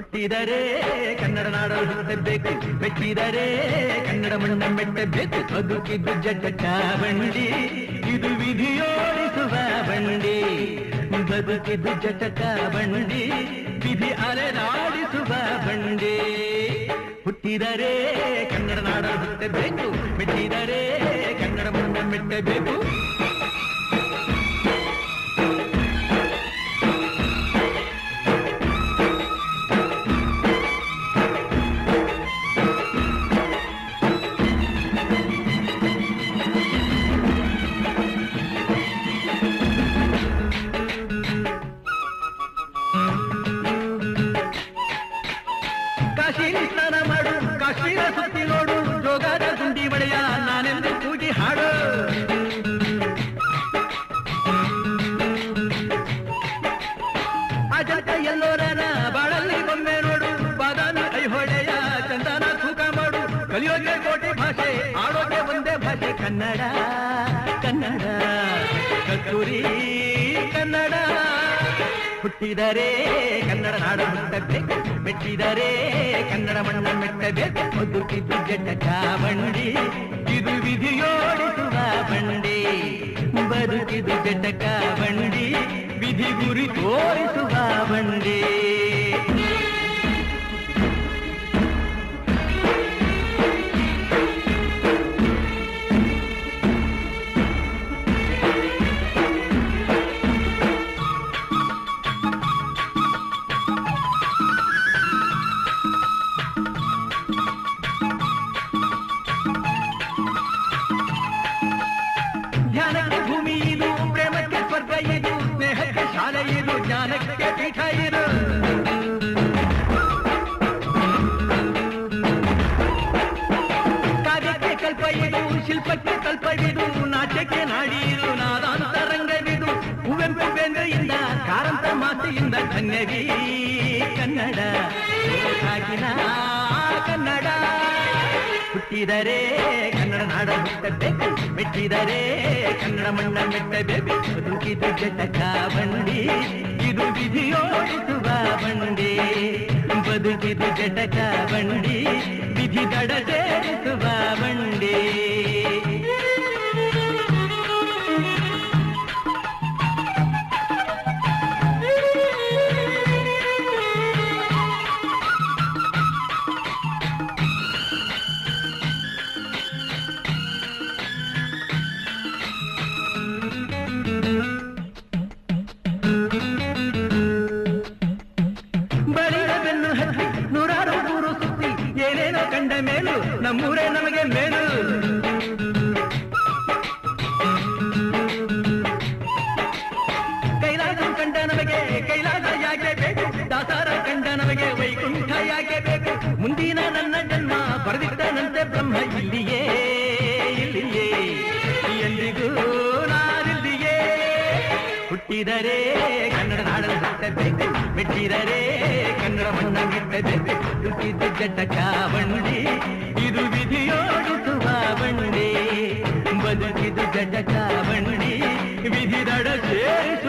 ಹುಟ್ಟಿದರೆ ಕನ್ನಡ ನಾಡಲು ಹುಟ್ಟಬೇಕು. ಮೆಚ್ಚಿದರೆ ಕನ್ನಡ ಮಣ್ಣ ಮೆಟ್ಟಬೇಕು. ಬದುಕಿದ್ದು ಜಟ ಬಂಡಿ. ಇದು ವಿಧಿಯೋಡಿಸುವ ಬಂಡಿ. ಬದುಕಿದ್ದು ಜಟಕ ಬಂಡಿ. ವಿಧಿ ಅಲೆದಾಡಿಸುವ ಬಂಡಿ. ಹುಟ್ಟಿದರೆ ಕನ್ನಡ ನಾಡ ಹುಟ್ಟಬೇಕು. ಮೆಚ್ಚಿದರೆ ಕನ್ನಡ ಮಣ್ಣ ಮೆಟ್ಟಬೇಕು. ಕನ್ನಡ ಕನ್ನಡ ಕಸ್ತೂರಿ ಕನ್ನಡ ಹುಟ್ಟಿದರೆ ಕನ್ನಡ ನಾಡ ಹುಟ್ಟಬೇಕು ಮೆಟ್ಟಿದರೆ ಕನ್ನಡ ಮಣ್ಣ ಮೆಟ್ಟಬೇಕು ಬದುಕಿದ್ದು ಜಟಕ ಬಂಡಿ ಇದು ವಿಧಿಯೋಡಿಸುವ ಬಂಡಿ ಬದುಕಿದು ಜಟಕ ಬಂಡಿ ವಿಧಿ ಗುರಿ ತೋರಿಸುವ ಬಂಡಿ ಶಿಲ್ಪಕ್ಕೆ ಕಲ್ಪವಿದು ನಾಟ್ಯಕ್ಕೆ ನಾಡಿದು ನಾದಾಂತರಂಗವಿದು ಕುವೆಂಪು ಬೇಂದ್ರೆಯಿಂದ ಕಾರಂತ ಮಾತೆಯಿಂದ ಧನ್ಯವಿ ಕನ್ನಡ ಸಾಗಿನ ಕನ್ನಡ ಹುಟ್ಟಿದರೆ ಕನ್ನಡ ನಾಡ ಹುಟ್ಟಬೇಕು ಮೆಟ್ಟಿದರೆ ಕನ್ನಡ ಮಣ್ಣ ಮೆಟ್ಟಬೇಕು ಬದುಕಿದು ಜಟಕ ಬಂಡಿ ಇದು ವಿಧಿಯೋಡಿಸುವ ಬಂಡಿ ಬದುಕಿದು ಜಟಕ ಬಂಡಿ ವಿಧಿ ದಡ ಮೇಲು. ನಮ್ಮೂರೇ ನಮಗೆ ಮೇಲು. ಹುಟ್ಟಿದರೆ ಕನ್ನಡ ನಾಡಲು ಹುಟ್ಟಬೇಕು ಮೆಟ್ಟಿದರೆ ಕನ್ನಡ ಮಣ್ಣ ಮೆಟ್ಟಬೇಕು ಹುಟ್ಟಿದ್ದು ಜಟಕ ಬಂಡಿ ಇದು ವಿಧಿಯೋಡಿಸುವ ಬಂಡಿ ಬದುಕಿದು ಜಟಕ ಬಂಡಿ ವಿಧಿ ದಡ ಸೇರಿಸುವ ಬಂಡಿ